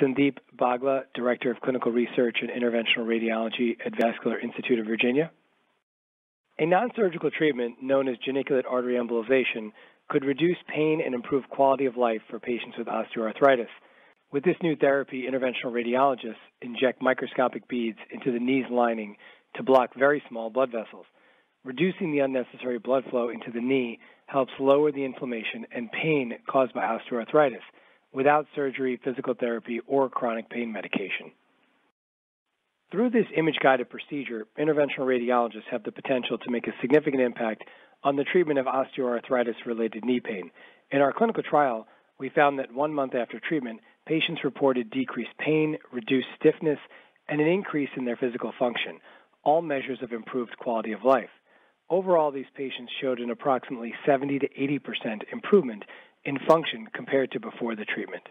Sandeep Bagla, Director of Clinical Research and Interventional Radiology at Vascular Institute of Virginia. A non-surgical treatment known as geniculate artery embolization could reduce pain and improve quality of life for patients with osteoarthritis. With this new therapy, interventional radiologists inject microscopic beads into the knee's lining to block very small blood vessels. Reducing the unnecessary blood flow into the knee helps lower the inflammation and pain caused by osteoarthritis without surgery, physical therapy, or chronic pain medication. Through this image guided procedure, interventional radiologists have the potential to make a significant impact on the treatment of osteoarthritis related knee pain. In our clinical trial, we found that one month after treatment, patients reported decreased pain, reduced stiffness, and an increase in their physical function, all measures of improved quality of life. Overall, these patients showed an approximately 70 to 80% improvement in function compared to before the treatment.